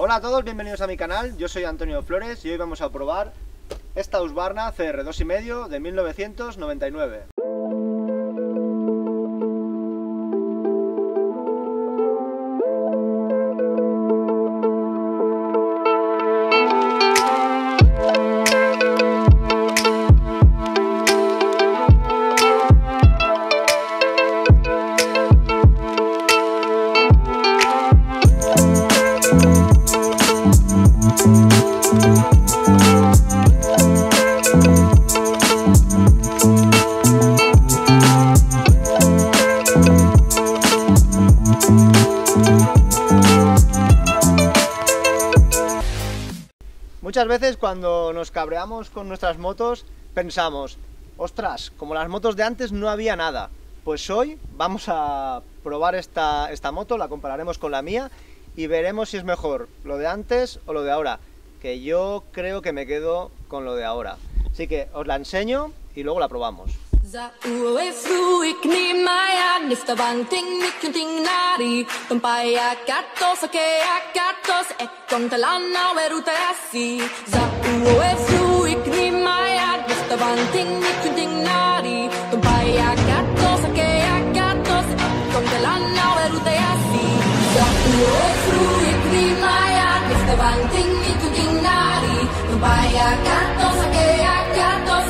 Hola a todos, bienvenidos a mi canal, yo soy Antonio Flores y hoy vamos a probar esta Husqvarna CR 2.5 de 1999. Muchas veces cuando nos cabreamos con nuestras motos pensamos, ostras, como las motos de antes no había nada. Pues hoy vamos a probar esta, esta moto, la compararemos con la mía y veremos si es mejor lo de antes o lo de ahora. Que yo creo que me quedo con lo de ahora. Así que os la enseño y luego la probamos. Nari Tumpaya katos ake akatos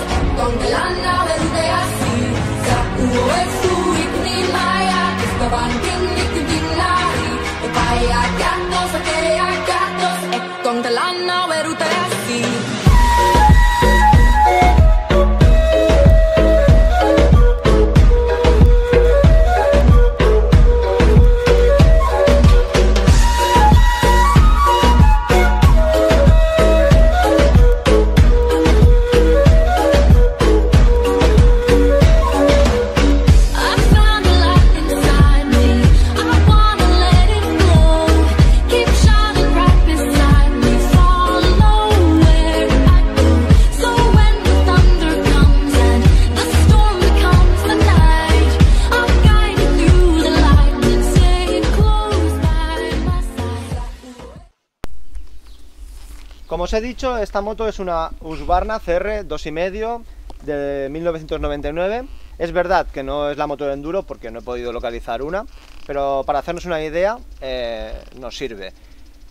he dicho, esta moto es una Husqvarna CR 2.5 de 1999. Es verdad que no es la moto de enduro porque no he podido localizar una, pero para hacernos una idea eh, nos sirve.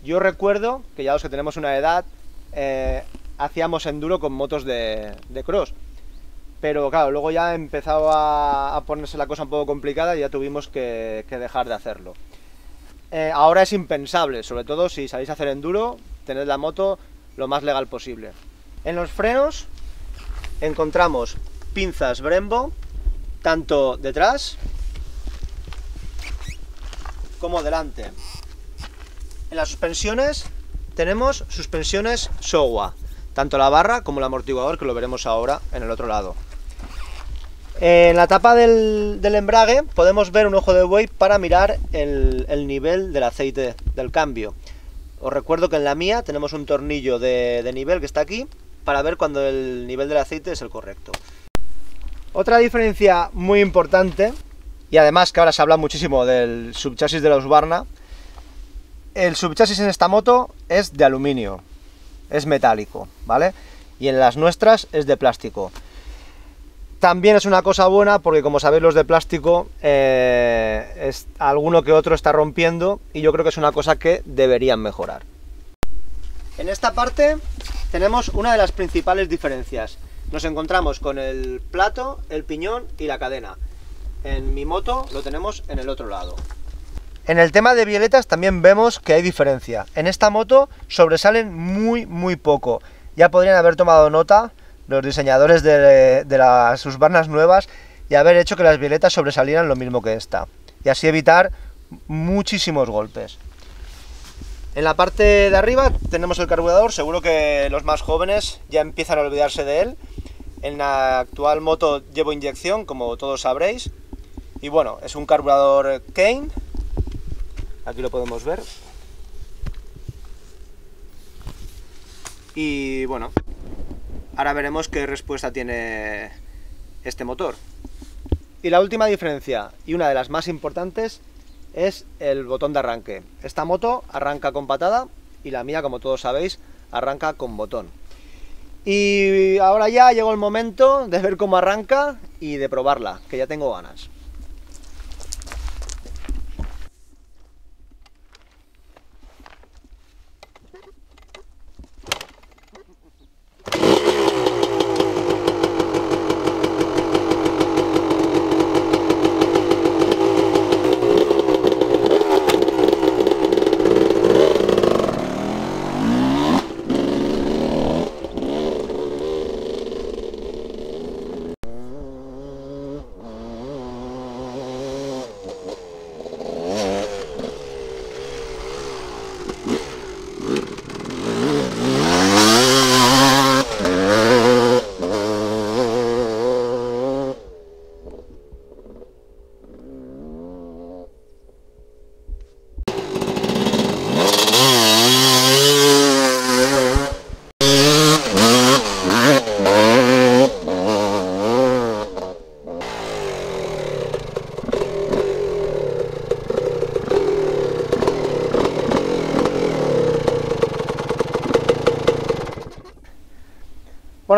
Yo recuerdo que ya los que tenemos una edad eh, hacíamos enduro con motos de, de cross. Pero claro, luego ya empezaba a ponerse la cosa un poco complicada y ya tuvimos que, dejar de hacerlo. Eh, ahora es impensable, sobre todo si a hacer enduro, tened la moto lo más legal posible. En los frenos encontramos pinzas Brembo, tanto detrás como delante. En las suspensiones tenemos suspensiones Showa, tanto la barra como el amortiguador, que lo veremos ahora en el otro lado. En la tapa del, embrague podemos ver un ojo de buey para mirar el nivel del aceite del cambio. Os recuerdo que en la mía tenemos un tornillo de, nivel que está aquí para ver cuando el nivel del aceite es el correcto. Otra diferencia muy importante, y además que ahora se habla muchísimo del subchasis de la Husqvarna, el subchasis en esta moto es de aluminio, es metálico, ¿vale? Y en las nuestras es de plástico. También es una cosa buena porque como sabéis los de plástico, eh, es, alguno que otro está rompiendo y yo creo que es una cosa que deberían mejorar. En esta parte tenemos una de las principales diferencias. Nos encontramos con el plato, el piñón y la cadena. En mi moto lo tenemos en el otro lado. En el tema de violetas también vemos que hay diferencia. En esta moto sobresalen muy muy poco. Ya podrían haber tomado nota los diseñadores de, de las Husqvarnas nuevas y haber hecho que las violetas sobresalieran lo mismo que esta. Y así evitar muchísimos golpes. En la parte de arriba tenemos el carburador, seguro que los más jóvenes ya empiezan a olvidarse de él. En la actual moto llevo inyección, como todos sabréis. Y bueno, es un carburador Kane. Aquí lo podemos ver. Y bueno, ahora veremos qué respuesta tiene este motor. Y la última diferencia, y una de las más importantes, es el botón de arranque. Esta moto arranca con patada y la mía, como todos sabéis, arranca con botón. Y ahora ya llegó el momento de ver cómo arranca y de probarla, que ya tengo ganas.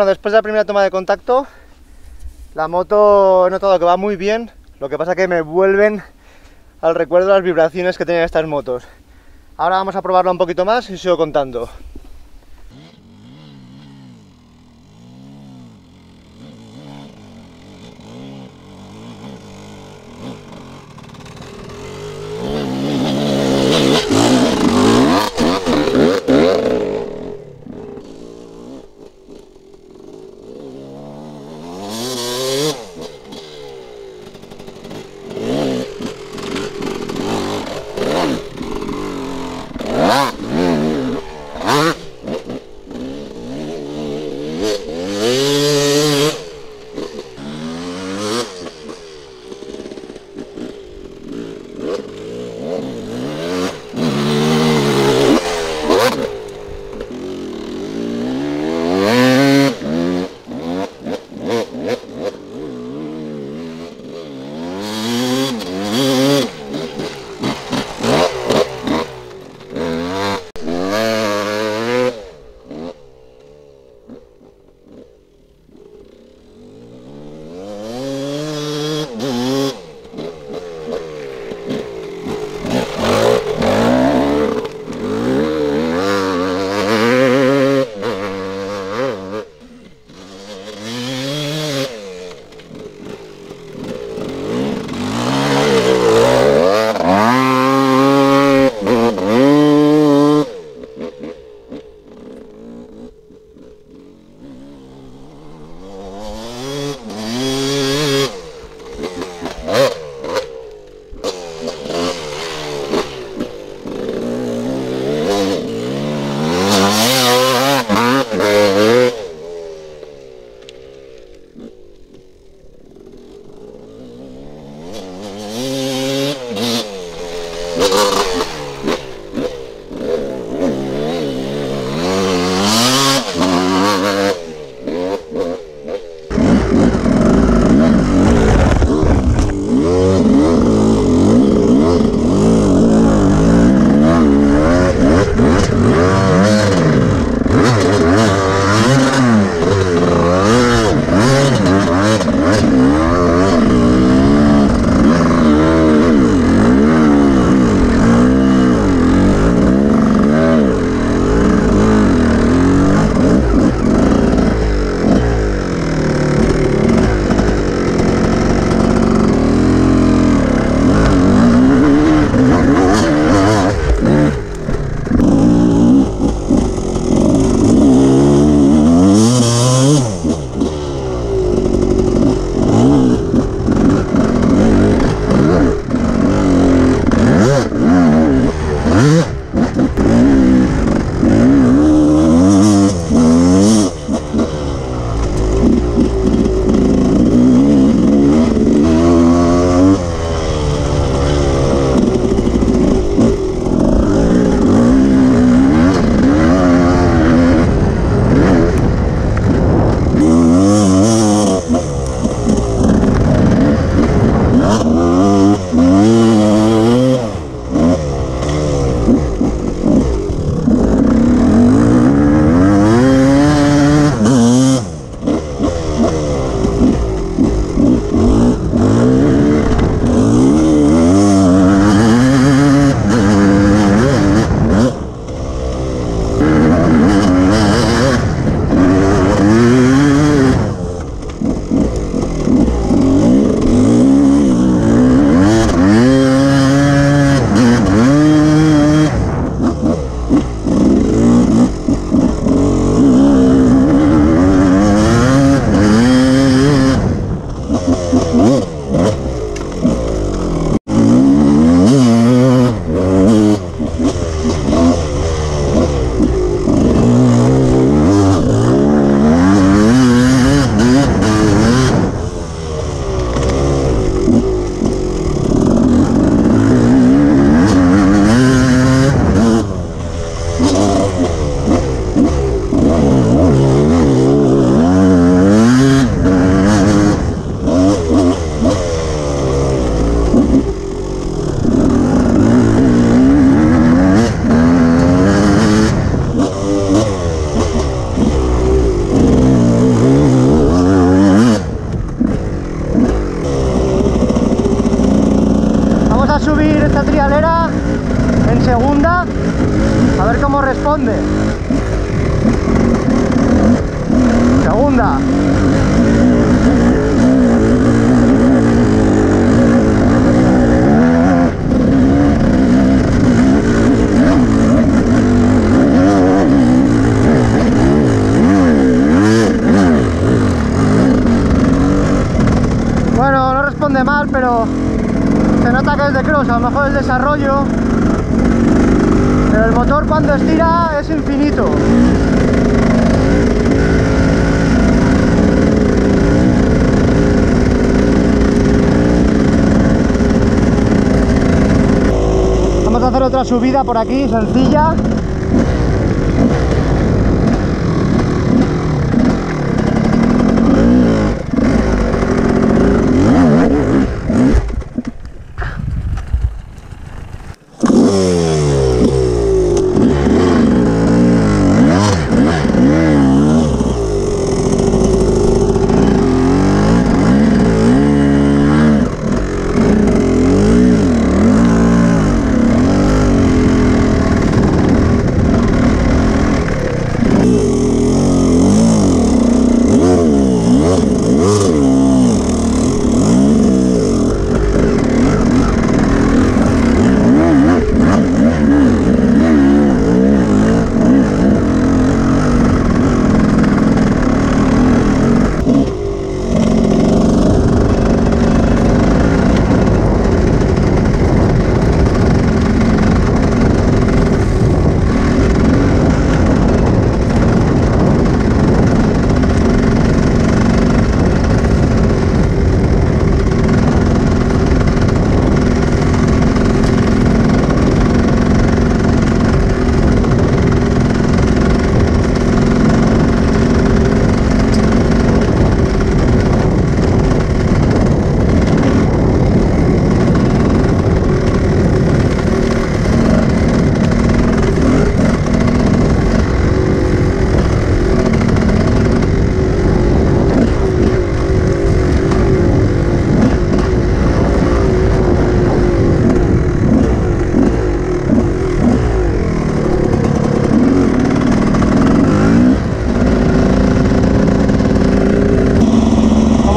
Bueno, después de la primera toma de contacto, la moto he notado que va muy bien, lo que pasa que me vuelven al recuerdo las vibraciones que tenían estas motos. Ahora vamos a probarla un poquito más y sigo contando. Pero se nota que es de cross, a lo mejor el desarrollo. Pero el motor cuando estira es infinito. Vamos a hacer otra subida por aquí, sencilla.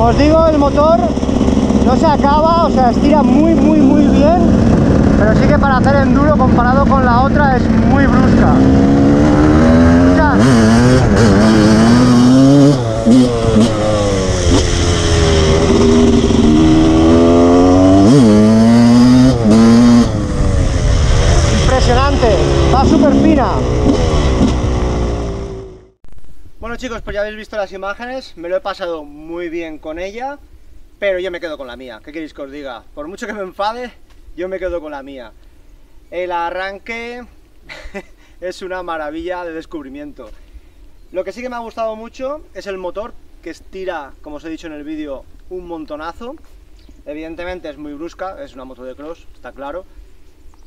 Como os digo, el motor no se acaba, o sea, estira muy, muy, muy bien, pero sí que para hacer enduro comparado con la otra es muy brusca. Impresionante, va súper fina. Chicos, pues ya habéis visto las imágenes, me lo he pasado muy bien con ella, pero yo me quedo con la mía, ¿qué queréis que os diga? Por mucho que me enfade, yo me quedo con la mía. El arranque es una maravilla de descubrimiento. Lo que sí que me ha gustado mucho es el motor, que estira, como os he dicho en el vídeo, un montonazo. Evidentemente es muy brusca, es una moto de cross, está claro,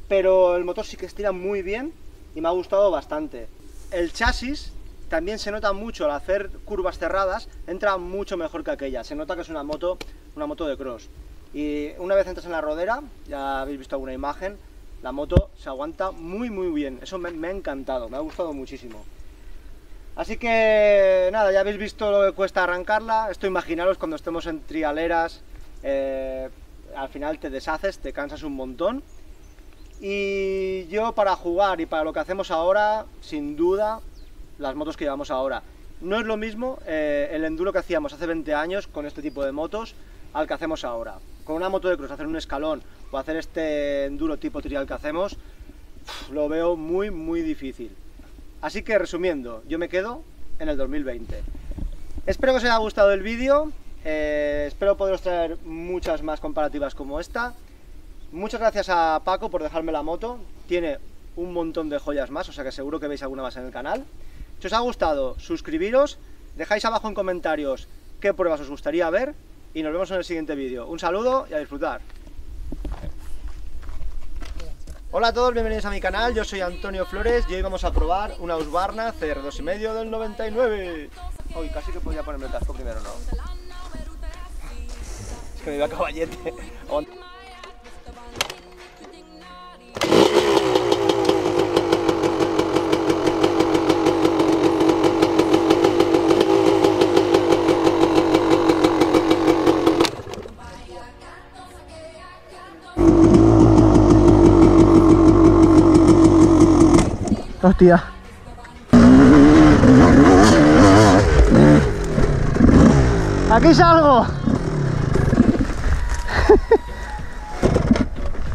pero el motor sí que estira muy bien y me ha gustado bastante. El chasis también se nota mucho al hacer curvas cerradas, entra mucho mejor que aquella. Se nota que es una moto, una moto de cross. Y una vez entras en la rodera, ya habéis visto alguna imagen, la moto se aguanta muy muy bien. Eso me, ha encantado, me ha gustado muchísimo. Así que nada, ya habéis visto lo que cuesta arrancarla. Esto imaginaros cuando estemos en trialeras, eh, al final te deshaces, te cansas un montón. Y yo para jugar y para lo que hacemos ahora, sin duda, las motos que llevamos ahora. No es lo mismo eh, el enduro que hacíamos hace 20 años con este tipo de motos al que hacemos ahora. Con una moto de cross hacer un escalón o hacer este enduro tipo trial que hacemos, lo veo muy muy difícil. Así que resumiendo, yo me quedo en el 2020. Espero que os haya gustado el vídeo, eh, espero poderos traer muchas más comparativas como esta. Muchas gracias a Paco por dejarme la moto, tiene un montón de joyas más, o sea que seguro que veis alguna más en el canal. Si os ha gustado, suscribiros, dejáis abajo en comentarios qué pruebas os gustaría ver y nos vemos en el siguiente vídeo. Un saludo y a disfrutar. Hola a todos, bienvenidos a mi canal, yo soy Antonio Flores y hoy vamos a probar una Husqvarna CR2,5 del 99. Uy, casi que podía ponerme el casco primero, ¿no? Es que me iba a caballete. Hostia. Aquí salgo.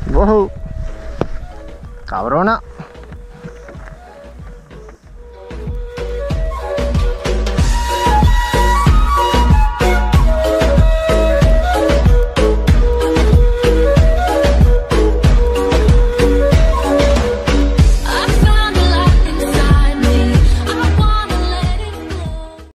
wow. Cabrona.